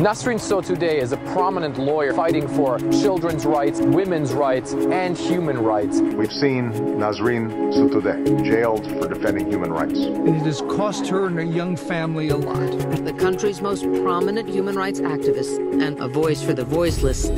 Nasrin Sotoudeh is a prominent lawyer fighting for children's rights, women's rights, and human rights. We've seen Nasrin Sotoudeh jailed for defending human rights. and It has cost her and her young family a lot. The country's most prominent human rights activist and a voice for the voiceless